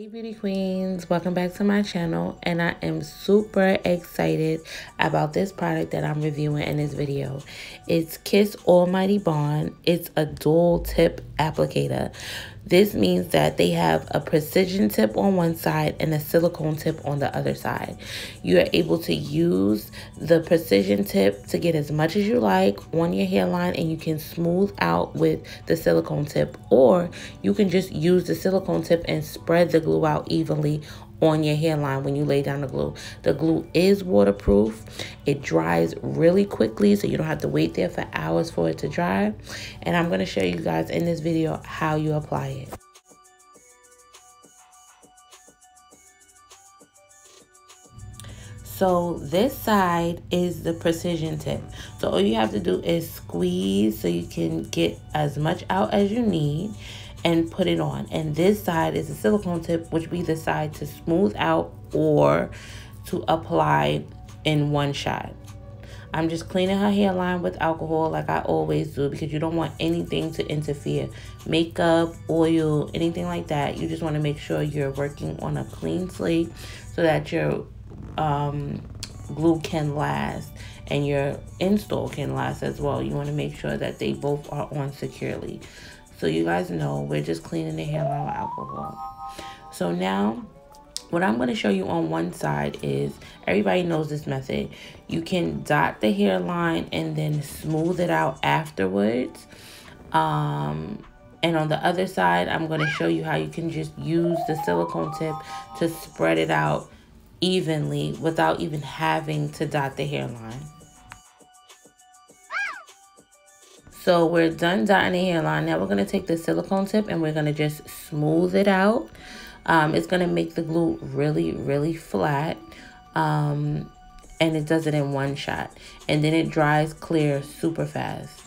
Hey beauty queens, welcome back to my channel and I am super excited about this product that I'm reviewing in this video. It's Kiss All-Mighty Bond. It's a dual tip applicator. This means that they have a precision tip on one side and a silicone tip on the other side. You are able to use the precision tip to get as much as you like on your hairline and you can smooth out with the silicone tip or you can just use the silicone tip and spread the glue out evenly on your hairline when you lay down the glue. The glue is waterproof. It dries really quickly so you don't have to wait there for hours for it to dry. And I'm going to show you guys in this video how you apply it. So this side is the precision tip. So all you have to do is squeeze so you can get as much out as you need and put it on. And this side is a silicone tip, which we decide to smooth out or to apply in one shot. I'm just cleaning her hairline with alcohol like I always do because you don't want anything to interfere. Makeup, oil, anything like that. You just want to make sure you're working on a clean slate so that your um, glue can last and your install can last as well. You want to make sure that they both are on securely. So you guys know we're just cleaning the hairline with alcohol. So now what I'm going to show you on one side is everybody knows this method. You can dot the hairline and then smooth it out afterwards. Um, and on the other side, I'm going to show you how you can just use the silicone tip to spread it out evenly without even having to dot the hairline. So we're done dotting the hairline. Now we're going to take the silicone tip and we're going to just smooth it out. Um, it's going to make the glue really, really flat. Um, and it does it in one shot. And then it dries clear super fast.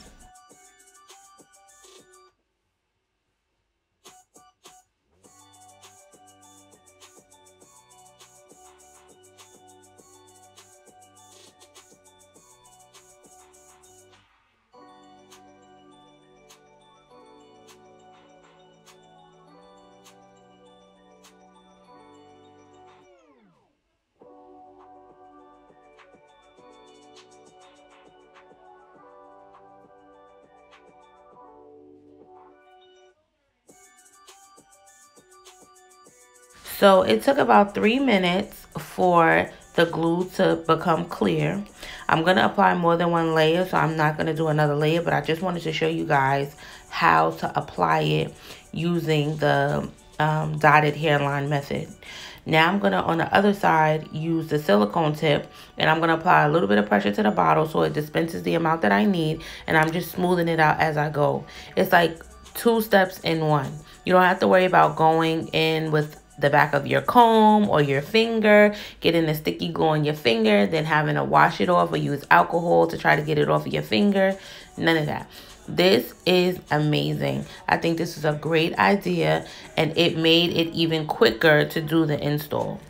So it took about three minutes for the glue to become clear. I'm going to apply more than one layer, so I'm not going to do another layer, but I just wanted to show you guys how to apply it using the um, dotted hairline method. Now I'm going to, on the other side, use the silicone tip, and I'm going to apply a little bit of pressure to the bottle so it dispenses the amount that I need, and I'm just smoothing it out as I go. It's like two steps in one. You don't have to worry about going in with the back of your comb or your finger, getting a sticky glue on your finger, then having to wash it off or use alcohol to try to get it off of your finger. None of that. This is amazing. I think this is a great idea and it made it even quicker to do the install.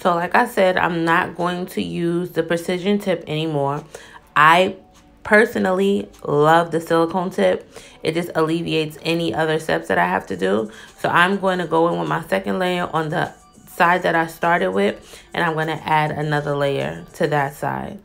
So like I said, I'm not going to use the precision tip anymore. I personally love the silicone tip. It just alleviates any other steps that I have to do. So I'm going to go in with my second layer on the side that I started with. And I'm going to add another layer to that side.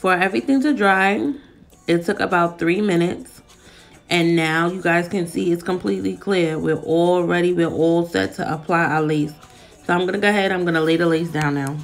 For everything to dry, it took about three minutes. And now you guys can see it's completely clear. We're all ready. We're all set to apply our lace. So I'm going to go ahead. I'm going to lay the lace down now.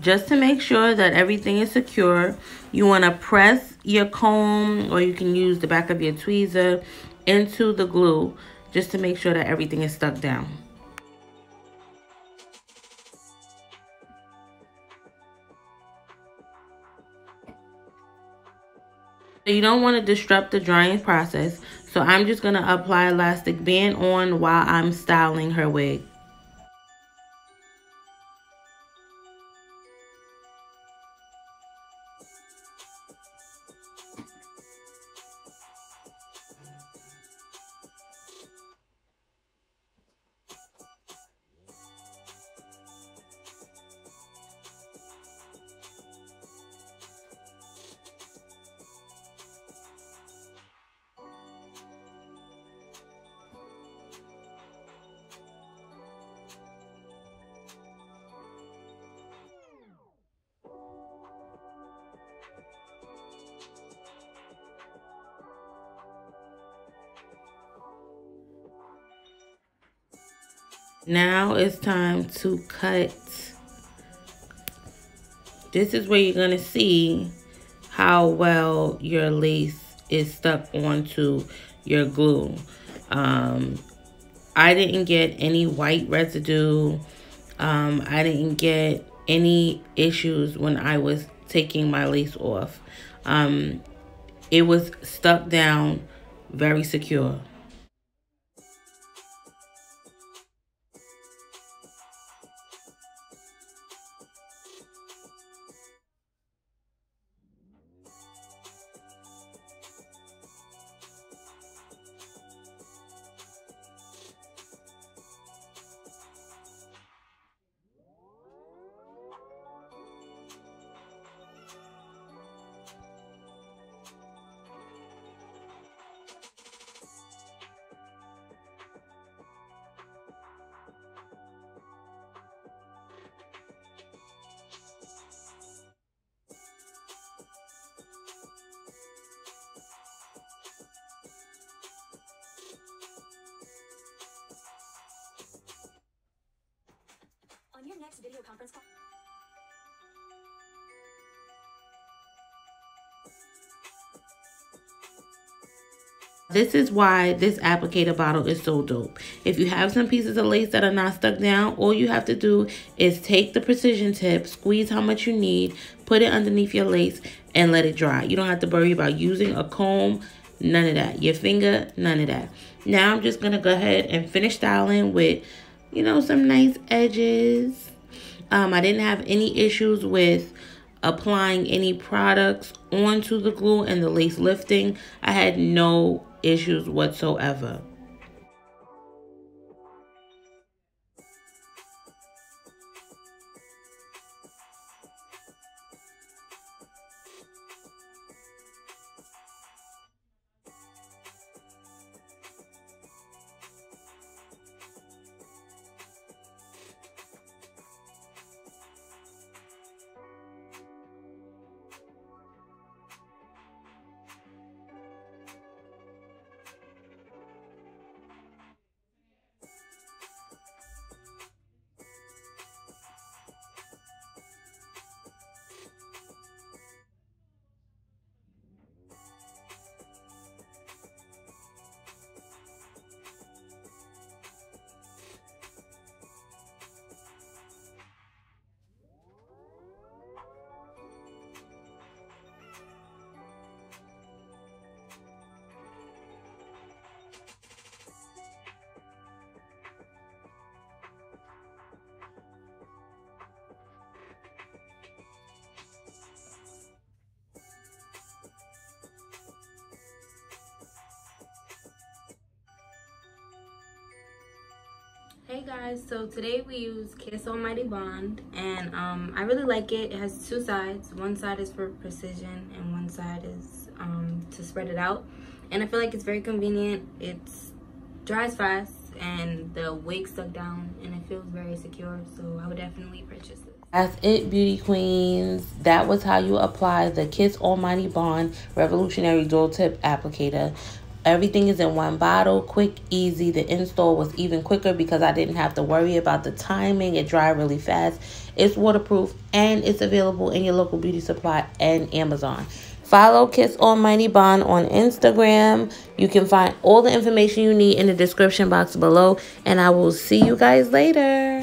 Just to make sure that everything is secure you want to press your comb or you can use the back of your tweezer into the glue just to make sure that everything is stuck down. You don't want to disrupt the drying process so I'm just going to apply elastic band on while I'm styling her wig Now it's time to cut. This is where you're going to see how well your lace is stuck onto your glue. Um, I didn't get any white residue. Um, I didn't get any issues when I was taking my lace off. Um, it was stuck down very secure. Conference call. This is why this applicator bottle is so dope. If you have some pieces of lace that are not stuck down, all you have to do is take the precision tip, squeeze how much you need, put it underneath your lace, and let it dry. You don't have to worry about using a comb, none of that. Your finger, none of that. Now I'm just going to go ahead and finish styling with you know, some nice edges. Um, I didn't have any issues with applying any products onto the glue and the lace lifting. I had no issues whatsoever. Hey guys, so today we use Kiss All-Mighty Bond and um, I really like it. It has two sides. One side is for precision and one side is um, to spread it out. And I feel like it's very convenient. It dries fast and the wig stuck down and it feels very secure. So I would definitely purchase it. That's it, beauty queens. That was how you apply the Kiss All-Mighty Bond Revolutionary Dual Tip Applicator. Everything is in one bottle, quick, easy. The install was even quicker because I didn't have to worry about the timing. It dried really fast. It's waterproof and it's available in your local beauty supply and Amazon. Follow Kiss All-Mighty Bond on Instagram. You can find all the information you need in the description box below. And I will see you guys later.